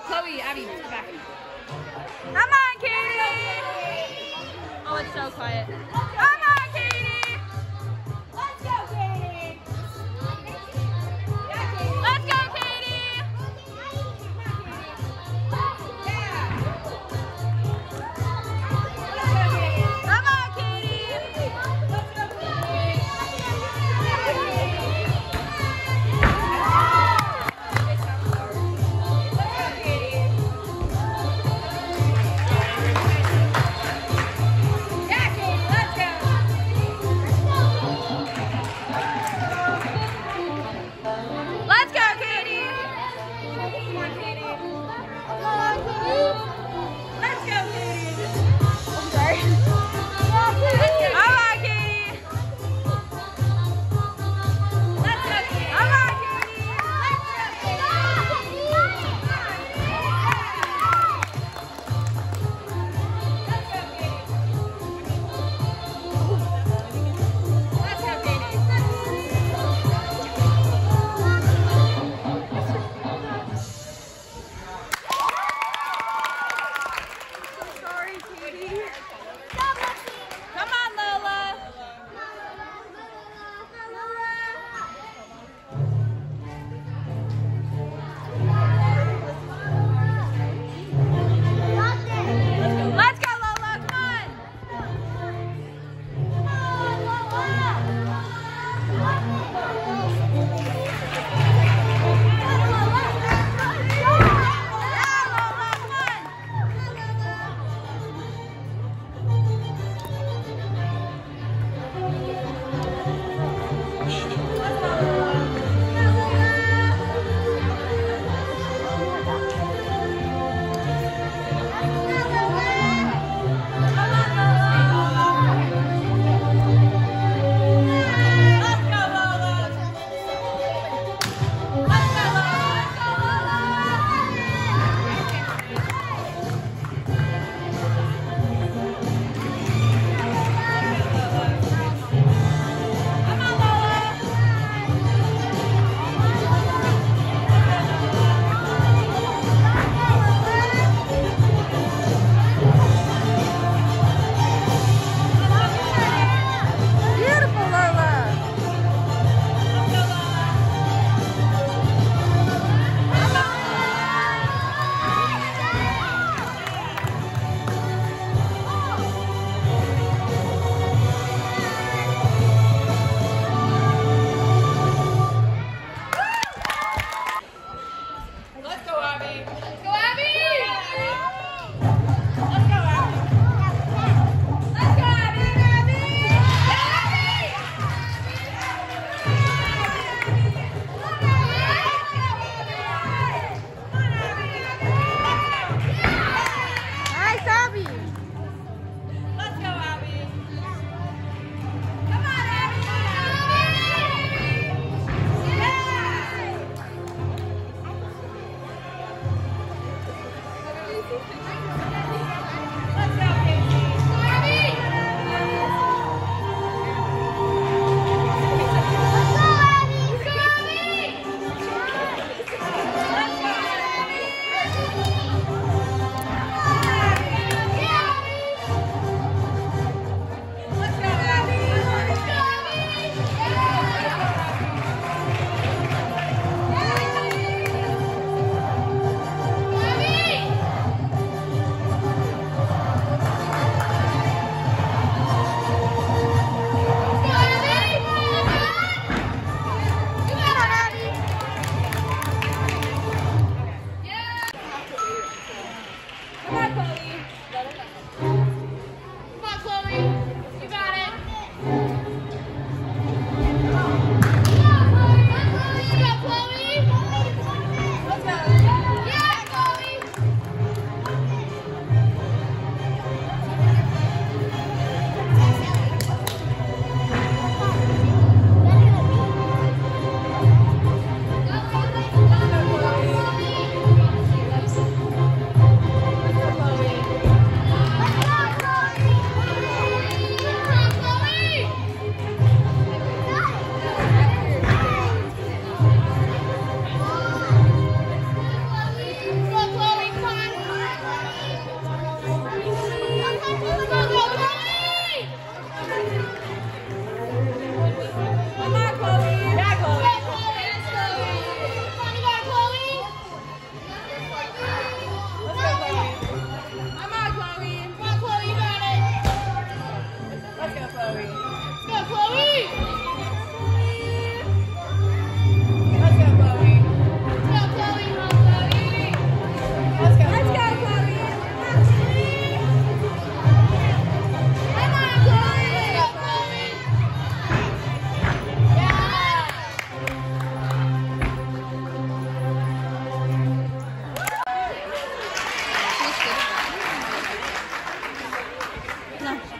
Chloe, Abby, back. Come on, Katie. Oh, it's so quiet.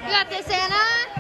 You got this, Anna.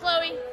Chloe.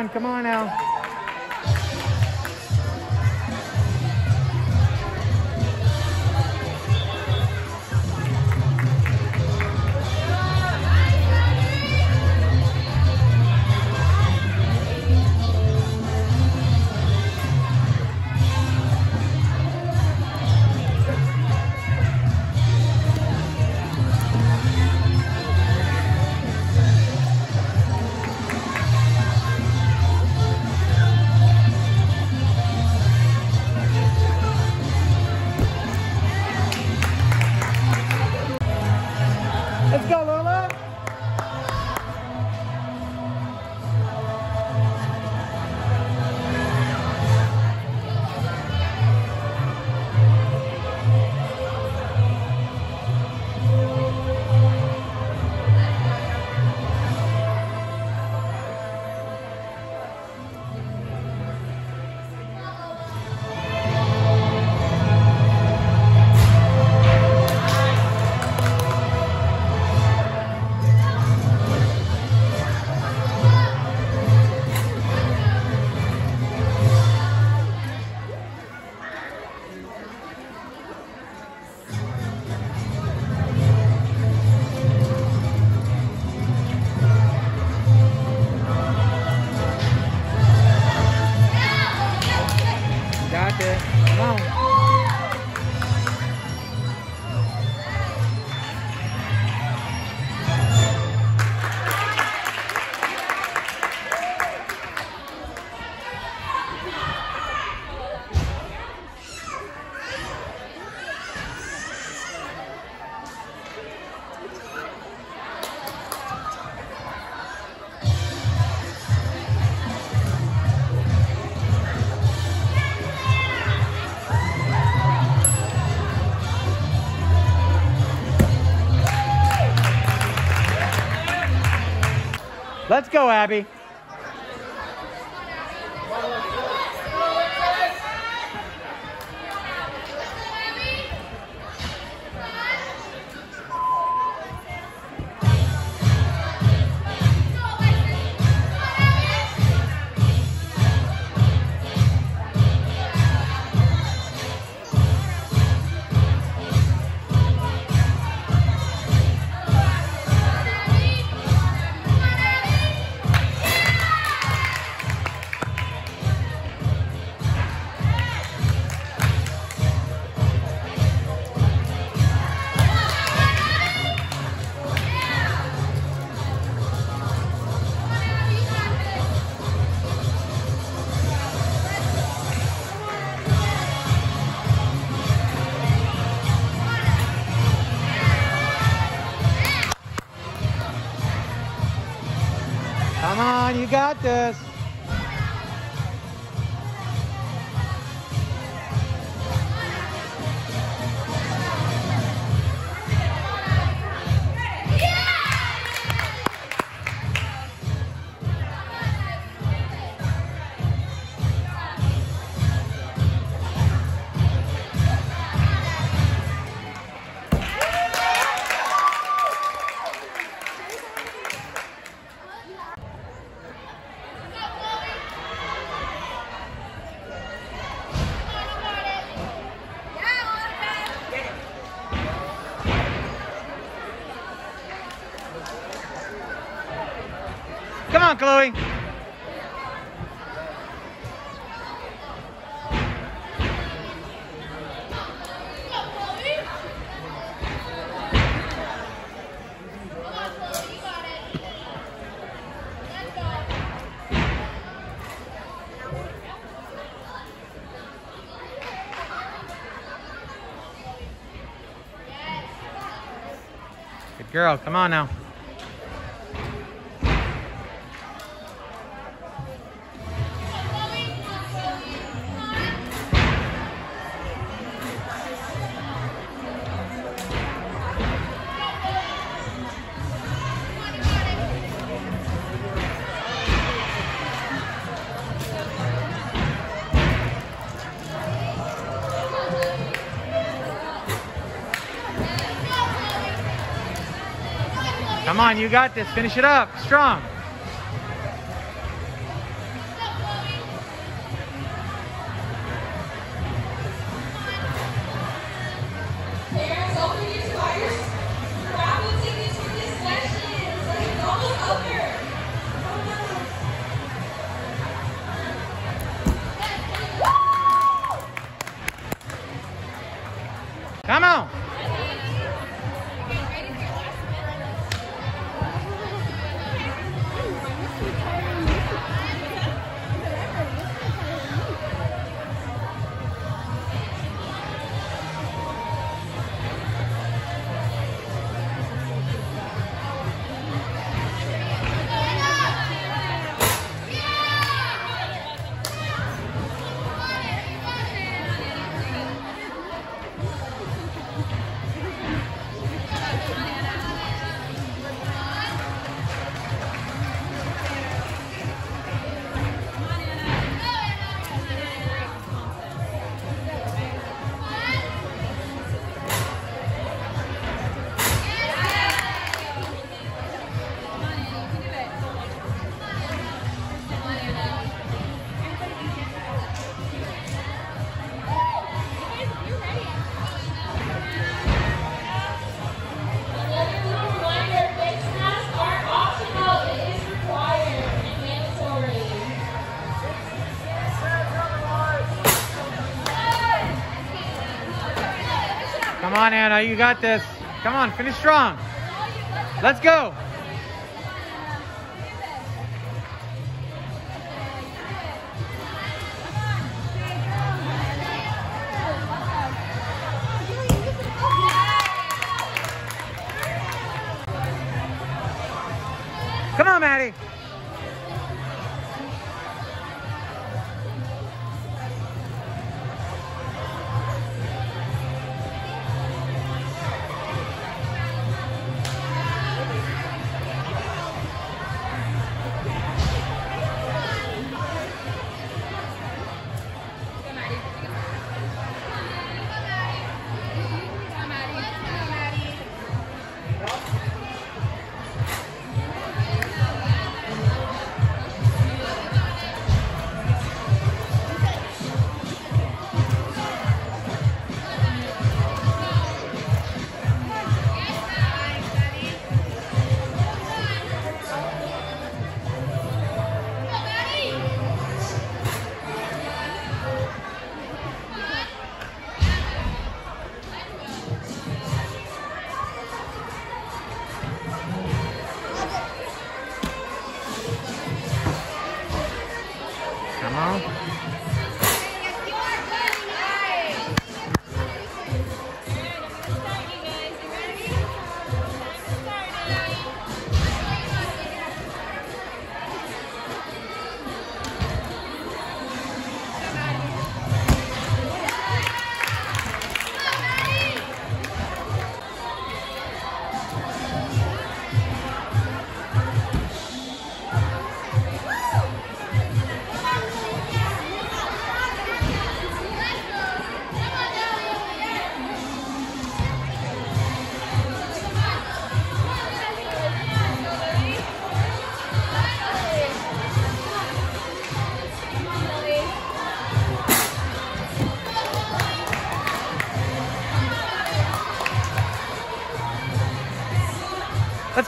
One. Come on now. Got this. Let's go, Abby. Got this. Chloe. Good girl. Come on now. Come on, you got this. Finish it up. Strong. On, Anna. You got this. Come on, finish strong. Let's go. Come on, Maddie.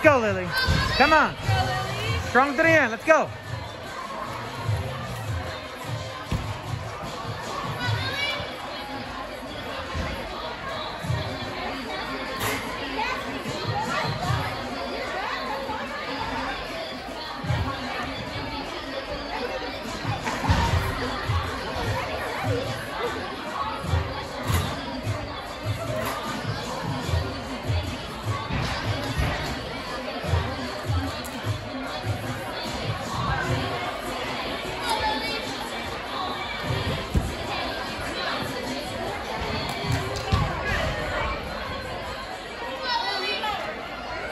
Go, Lily. Come on. Strong to the end. Let's go.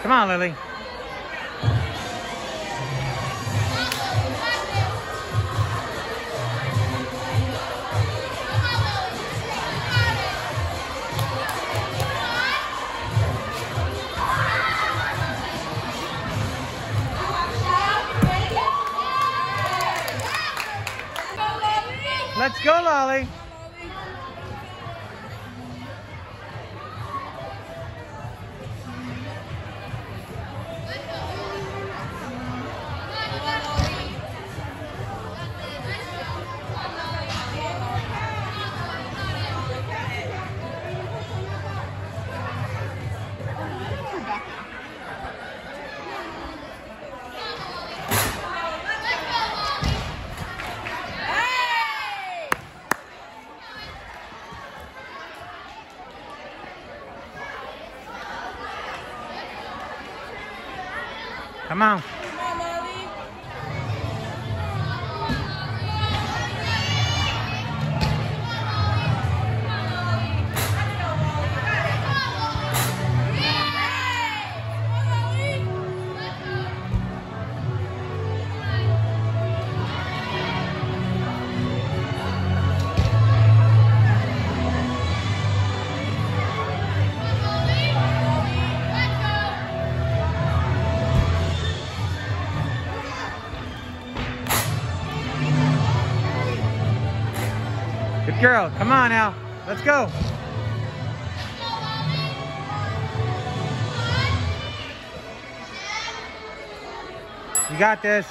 Come on, Lily. Let's go, Lolly. Come on. Girl. Come on now. Let's go. You got this.